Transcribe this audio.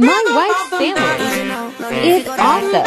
My wife's family is awesome.